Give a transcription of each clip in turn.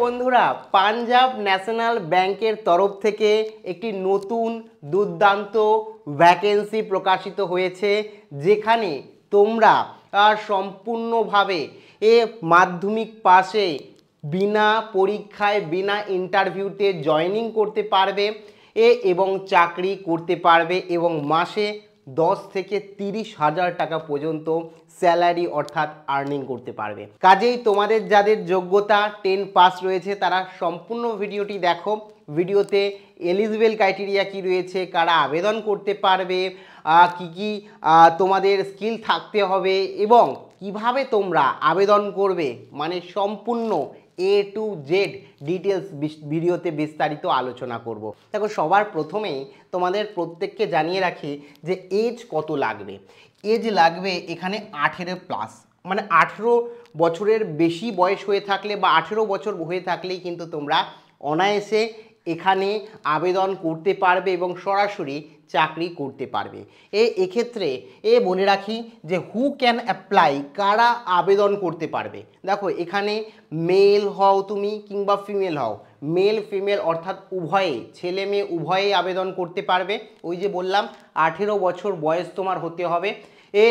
বন্ধুরা, পাঞ্জাব ন্যাশনাল ব্যাংকের তরফ থেকে একটি নতুন দুর্দান্ত ভ্যাকেন্সি প্রকাশিত হয়েছে, যেখানে তোমরা সম্পূর্ণভাবে এ মাধ্যমিক পাশে বিনা পরীক্ষায়, বিনা ইন্টারভিউতে জয়েনিং করতে পারবে, এ এবং চাকরি করতে পারবে এবং মাসে দশ থেকে তিরিশ হাজার টাকা পর্যন্ত স্যালারি অর্থাৎ আর্নিং করতে পারবে। কাজেই তোমাদের যাদের যোগ্যতা টেন পাস রয়েছে, তারা সম্পূর্ণ ভিডিওটি দেখো। ভিডিওতে এলিজিবল ক্রাইটেরিয়া কি রয়েছে, কারা আবেদন করতে পারবে কি কি তোমাদের স্কিল থাকতে হবে এবং কীভাবে তোমরা আবেদন করবে মানে সম্পূর্ণ এ টু জেড ডিটেলস ভিডিওতে বিস্তারিত আলোচনা করব। দেখো, সবার প্রথমেই তোমাদের প্রত্যেককে জানিয়ে রাখি যে এজ কত লাগবে। এজ লাগবে এখানে আঠেরো প্লাস মানে আঠেরো বছরের বেশি বয়স হয়ে থাকলে বা আঠেরো বছর হয়ে থাকলেই কিন্তু তোমরা অনায়াসে এখানে আবেদন করতে পারবে এবং সরাসরি চাকরি করতে পারবে। এ, এক্ষেত্রে এ বলে রাখি যে হু ক্যান অ্যাপ্লাই কারা আবেদন করতে পারবে? দেখো, এখানে মেল হও তুমি কিংবা ফিমেল হও মেল ফিমেল অর্থাৎ উভয়ে, ছেলে মেয়ে উভয়েই আবেদন করতে পারবে। ওই যে বললাম, আঠেরো বছর বয়স তোমার হতে হবে। এ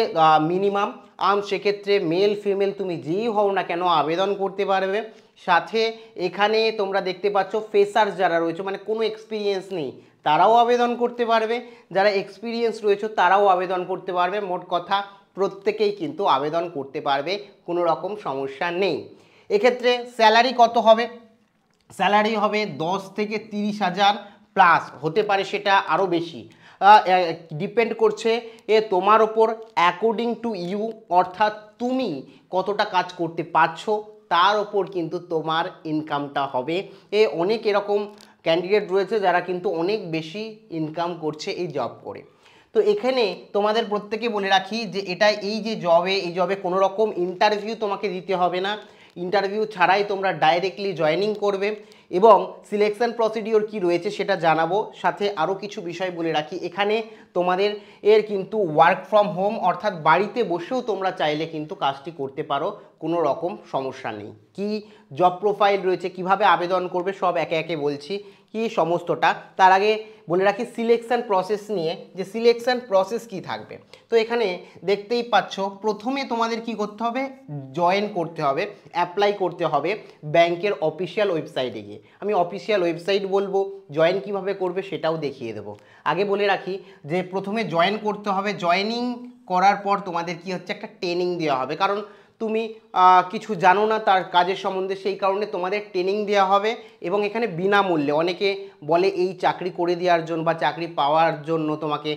মিনিমাম আম সেক্ষেত্রে মেল ফিমেল তুমি যেই হও না কেন আবেদন করতে পারবে। সাথে এখানে তোমরা দেখতে পাচ্ছ ফেসার্স যারা রয়েছে মানে কোনো এক্সপিরিয়েন্স নেই, তারাও আবেদন করতে পারবে। যারা এক্সপিরিয়েন্স রয়েছে, তারাও আবেদন করতে পারবে। মোট কথা, প্রত্যেকেই কিন্তু আবেদন করতে পারবে, কোনো রকম সমস্যা নেই। এক্ষেত্রে স্যালারি কত হবে? স্যালারি হবে দশ থেকে তিরিশ হাজার প্লাস হতে পারে সেটা আরও বেশি। ডিপেন্ড করছে এ তোমার ওপর অ্যাকর্ডিং টু ইউ অর্থাৎ তুমি কতটা কাজ করতে পারছ, তার ওপর কিন্তু তোমার ইনকামটা হবে। এ, অনেক এরকম ক্যান্ডিডেট রয়েছে যারা কিন্তু অনেক বেশি ইনকাম করছে এই জব করে। তো এখানে তোমাদের প্রত্যেকে বলে রাখি যে এটা এই যে জবে এই জবে কোনো রকম ইন্টারভিউ তোমাকে দিতে হবে না। ইন্টারভিউ ছাড়াই তোমরা ডাইরেক্টলি জয়নিং করবে এবং সিলেকশন প্রসিডিওর কি রয়েছে সেটা জানাব। সাথে আরও কিছু বিষয় বলে রাখি, এখানে তোমাদের এর কিন্তু ওয়ার্ক ফ্রম হোম অর্থাৎ বাড়িতে বসেও তোমরা চাইলে কিন্তু কাজটি করতে পারো, কোনো রকম সমস্যা নেই। কি জব প্রোফাইল রয়েছে, কীভাবে আবেদন করবে সব একে একে বলছি। কি সমস্তটা? তার আগে বলে রাখি সিলেকশন প্রসেস নিয়ে যে সিলেকশন প্রসেস কি থাকবে। তো এখানে দেখতেই পাচ্ছ, প্রথমে তোমাদের কি করতে হবে? জয়েন করতে হবে অ্যাপ্লাই করতে হবে ব্যাংকের অফিসিয়াল ওয়েবসাইটে গিয়ে। আমি অফিসিয়াল ওয়েবসাইট বলব জয়েন কীভাবে করবে সেটাও দেখিয়ে দেবো। আগে বলে রাখি যে প্রথমে জয়েন করতে হবে। জয়েনিং করার পর তোমাদের কি হচ্ছে? একটা ট্রেনিং দেওয়া হবে। কারণ তুমি কিছু জানো না তার কাজের সম্বন্ধে, সেই কারণে তোমাদের ট্রেনিং দেওয়া হবে এবং এখানে বিনামূল্যে। অনেকে বলে এই চাকরি করে দেওয়ার জন্য বা চাকরি পাওয়ার জন্য তোমাকে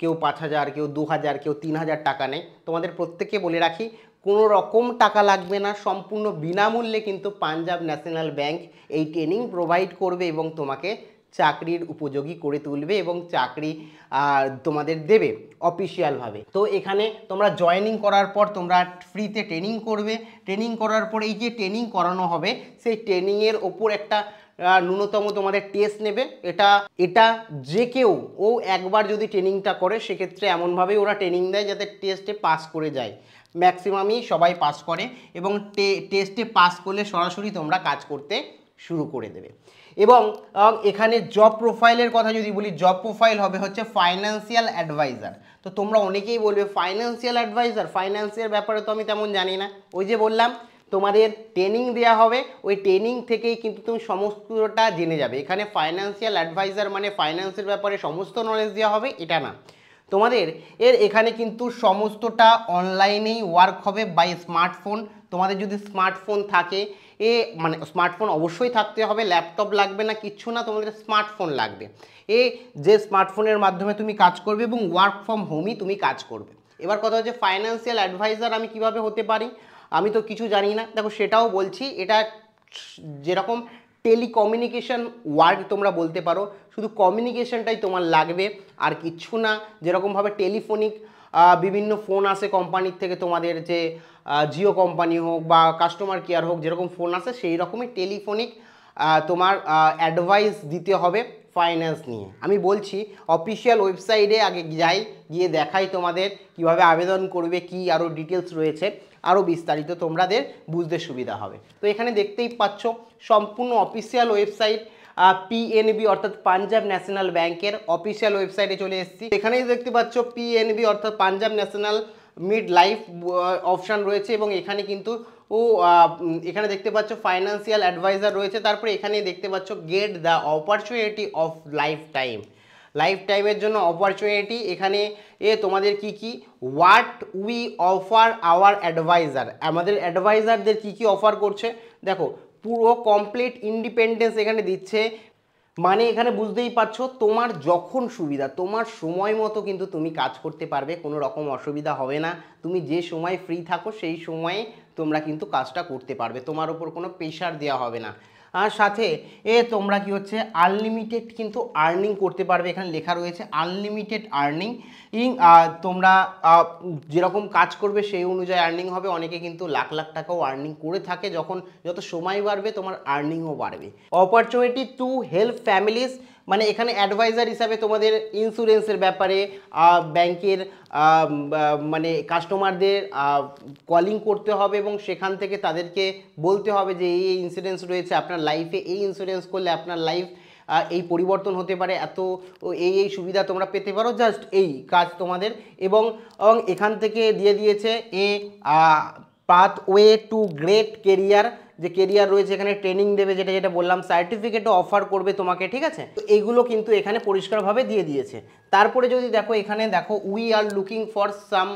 কেউ পাঁচ হাজার, কেউ দু হাজার, কেউ তিন হাজার টাকা নেয়। তোমাদের প্রত্যেককে বলে রাখি, কোনো রকম টাকা লাগবে না, সম্পূর্ণ বিনামূল্যে কিন্তু পাঞ্জাব ন্যাশনাল ব্যাংক এই ট্রেনিং প্রোভাইড করবে এবং তোমাকে চাকরির উপযোগী করে তুলবে এবং চাকরি তোমাদের দেবে অফিসিয়ালভাবে তো এখানে তোমরা জয়েনিং করার পর তোমরা ফ্রিতে ট্রেনিং করবে। ট্রেনিং করার পর এই যে ট্রেনিং করানো হবে, সেই ট্রেনিংয়ের ওপর একটা ন্যূনতম তোমাদের টেস্ট নেবে। এটা এটা যে কেউ, ও একবার যদি ট্রেনিংটা করে, সেক্ষেত্রে এমনভাবেই ওরা ট্রেনিং দেয় যাতে টেস্টে পাস করে যায়। ম্যাক্সিমামই সবাই পাস করে এবং টেস্টে পাস করলে সরাসরি তোমরা কাজ করতে শুরু করে দেবে। এবং এখানে জব প্রোফাইলের কথা যদি বলি জব প্রোফাইল হবে হচ্ছে ফাইন্যান্সিয়াল অ্যাডভাইজার তো তোমরা অনেকেই বলবে ফাইন্যান্সিয়াল অ্যাডভাইজার ফাইন্যান্সিয়াল ব্যাপারে তো আমি তেমন জানি না। ওই যে বললাম, তোমাদের ট্রেনিং দেওয়া হবে, ওই ট্রেনিং থেকেই কিন্তু তুমি সমস্তটা জেনে যাবে। এখানে ফাইন্যান্সিয়াল অ্যাডভাইজার মানে ফাইন্যান্সের ব্যাপারে সমস্ত নলেজ দেওয়া হবে, এটা না। তোমাদের, এর এখানে কিন্তু সমস্তটা অনলাইনেই ওয়ার্ক হবে বাই স্মার্টফোন তোমাদের যদি স্মার্টফোন থাকে এ মানে স্মার্টফোন অবশ্যই থাকতে হবে ল্যাপটপ লাগবে না কিচ্ছু না, তোমাদের স্মার্টফোন লাগবে। এ, যে স্মার্টফোনের মাধ্যমে তুমি কাজ করবে এবং ওয়ার্ক ফ্রম হোমই তুমি কাজ করবে। এবার কথা হচ্ছে ফাইন্যান্সিয়াল অ্যাডভাইজার আমি কীভাবে হতে পারি? আমি তো কিছু জানি না। দেখো, সেটাও বলছি, এটা যেরকম টেলিকমিউনিকেশন ওয়ার্ড তোমরা বলতে পারো, শুধু কমিউনিকেশনটাই তোমার লাগবে, আর কিচ্ছু না, যেরকমভাবে টেলিফোনিক বিভিন্ন ফোন আসে কোম্পানির থেকে, তোমাদের যে জিও কোম্পানি হোক বা কাস্টমার কেয়ার হোক, যেরকম ফোন আসে সেই রকমই টেলিফোনিক তোমার অ্যাডভাইস দিতে হবে ফাইন্যান্স নিয়ে। আমি বলছি অফিসিয়াল ওয়েবসাইটে আগে যাই, গিয়ে দেখাই তোমাদের কীভাবে আবেদন করবে, কি আরও ডিটেলস রয়েছে আরও বিস্তারিত তোমাদের বুঝতে সুবিধা হবে। তো এখানে দেখতেই পাচ্ছ, সম্পূর্ণ অফিসিয়াল ওয়েবসাইট পিএনবি অর্থাৎ পাঞ্জাব ন্যাশনাল ব্যাংকের অফিসিয়াল ওয়েবসাইটে চলে এসেছি। এখানেই দেখতে পাচ্ছ পিএনবি অর্থাৎ Punjab national MetLife option রয়েছে এবং এখানে কিন্তু ও এখানে দেখতে পাচ্ছ ফাইন্যান্সিয়াল অ্যাডভাইজার রয়েছে। তারপরে এখানে দেখতে পাচ্ছ get the opportunity of life time. Life টাইমের জন্য অপরচুনিটি, এখানে এ তোমাদের কি কি? What we offer our advisor? আমাদের অ্যাডভাইজারদের কি কি অফার করছে? দেখো পুরো কমপ্লিট ইন্ডিপেন্ডেন্স এখানে দিচ্ছে। মানে এখানে বুঝতেই পারছ, তোমার যখন সুবিধা, তোমার সময় মতো কিন্তু তুমি কাজ করতে পারবে, কোনো রকম অসুবিধা হবে না। তুমি যে সময় ফ্রি থাকো, সেই সময়ে তোমরা কিন্তু কাজটা করতে পারবে। তোমার উপর কোনো প্রেশার দেওয়া হবে না। আর সাথে এ তোমরা কি হচ্ছে আনলিমিটেড কিন্তু আর্নিং করতে পারবে। এখানে লেখা রয়েছে আনলিমিটেড আর্নিং ইং তোমরা যেরকম কাজ করবে সেই অনুযায়ী আর্নিং হবে। অনেকে কিন্তু লাখ লাখ টাকাও আর্নিং করে থাকে। যখন যত সময় বাড়বে তোমার আর্নিংও বাড়বে। অপরচুনিটি টু হেল্প ফ্যামিলিজ মানে এখানে অ্যাডভাইজার হিসাবে তোমাদের ইন্স্যুরেন্সের ব্যাপারে ব্যাংকের মানে কাস্টমারদের কলিং করতে হবে এবং সেখান থেকে তাদেরকে বলতে হবে যে এই ইন্স্যুরেন্স রয়েছে, আপনার লাইফে এই ইন্স্যুরেন্স করলে আপনার লাইফ এই পরিবর্তন হতে পারে। এত এই এই সুবিধা তোমরা পেতে পারো জাস্ট এই কাজ তোমাদের। এবং এবং এখান থেকে দিয়ে দিয়েছে a pathway to great career যে কেরিয়ার রয়েছে, এখানে ট্রেনিং দেবে যেটা যেটা বললাম সার্টিফিকেটও অফার করবে তোমাকে, ঠিক আছে? তো এইগুলো কিন্তু এখানে পরিষ্কারভাবে দিয়ে দিয়েছে। তারপরে যদি দেখো, এখানে দেখো we are looking for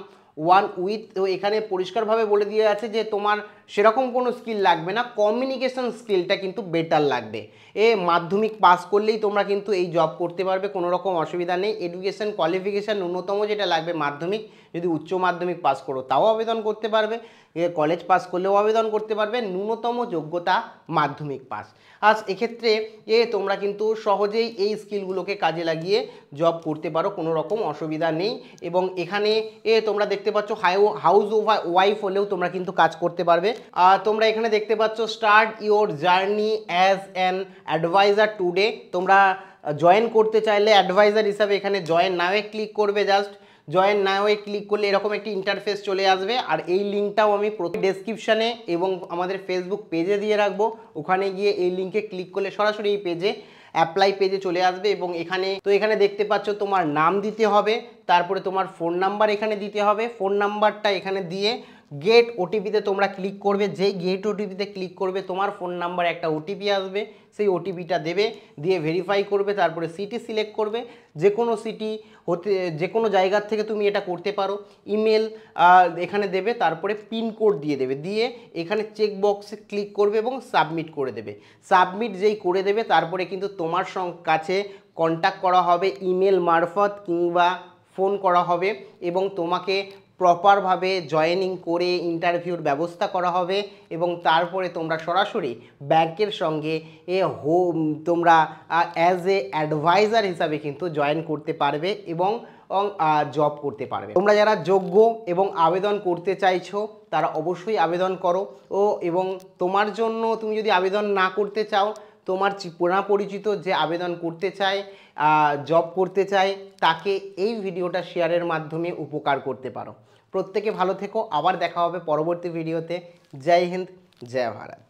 someone with তো এখানে পরিষ্কারভাবে বলে দিয়ে আছে যে তোমার সেরকম কোনো স্কিল লাগবে না। কমিউনিকেশন স্কিলটা কিন্তু বেটার লাগবে। এ মাধ্যমিক পাস করলেই তোমরা কিন্তু এই জব করতে পারবে, কোনো রকম অসুবিধা নেই। এডুকেশন কোয়ালিফিকেশান ন্যূনতম যেটা লাগবে মাধ্যমিক, যদি উচ্চ মাধ্যমিক পাস করো তাও আবেদন করতে পারবে। এ কলেজ পাস করলেও আবেদন করতে পারবে, ন্যূনতম যোগ্যতা মাধ্যমিক পাস আর এক্ষেত্রে এ তোমরা কিন্তু সহজেই এই স্কিলগুলোকে কাজে লাগিয়ে জব করতে পারো, কোনো রকম অসুবিধা নেই। এবং এখানে এ তোমরা দেখতে পাচ্ছ হাউস ওয়াইফ হলেও তোমরা কিন্তু কাজ করতে পারবে। তোমরা এখানে দেখতে পাচ্ছ start your journey as an advisor today তোমরা জয়েন করতে চাইলে অ্যাডভাইজার হিসাবে এখানে জয়েন নাওয়ে ক্লিক করবে জাস্ট জয়েন নাওয়ে ক্লিক করলে এরকম একটি ইন্টারফেস চলে আসবে। আর এই লিঙ্কটাও আমি প্রতি ডেসক্রিপশানে এবং আমাদের ফেসবুক পেজে দিয়ে রাখব। ওখানে গিয়ে এই লিঙ্কে ক্লিক করলে সরাসরি এই পেজে অ্যাপ্লাই পেজে চলে আসবে এবং এখানে, তো এখানে দেখতে পাচ্ছ তোমার নাম দিতে হবে, তারপরে তোমার ফোন নাম্বার এখানে দিতে হবে। ফোন নাম্বারটা এখানে দিয়ে গেট ওটিপিতে তোমরা ক্লিক করবে, যেই গেট ওটিপিতে ক্লিক করবে, তোমার ফোন নাম্বারে একটা ওটিপি আসবে, সেই ওটিপিটা দেবে, দিয়ে ভেরিফাই করবে, তারপরে সিটি সিলেক্ট করবে যে কোনো সিটি হতে যে কোনো জায়গার থেকে তুমি এটা করতে পারো ইমেল এখানে দেবে, তারপরে পিনকোড দিয়ে দেবে, দিয়ে এখানে চেক বক্সে ক্লিক করবে এবং সাবমিট করে দেবে। সাবমিট যেই করে দেবে, তারপরে কিন্তু তোমার কাছে কন্ট্যাক্ট করা হবে ইমেল মারফত কিংবা ফোন করা হবে, এবং তোমাকে প্রপারভাবে জয়েনিং করে ইন্টারভিউর ব্যবস্থা করা হবে এবং তারপরে তোমরা সরাসরি ব্যাংকের সঙ্গে এ হোম তোমরা অ্যাজ এ অ্যাডভাইজার হিসাবে কিন্তু জয়েন করতে পারবে এবং জব করতে পারবে। তোমরা যারা যোগ্য এবং আবেদন করতে চাইছো, তারা অবশ্যই আবেদন করো। ও, এবং তোমার জন্য তুমি যদি আবেদন না করতে চাও, তোমার পুরা পরিচিত যে আবেদন করতে চায় জব করতে চায়, তাকে এই ভিডিওটা শেয়ারের মাধ্যমে উপকার করতে পারো। প্রত্যেকে ভালো থেকো আবার দেখা হবে পরবর্তী ভিডিওতে জয় হিন্দ জয় ভারত।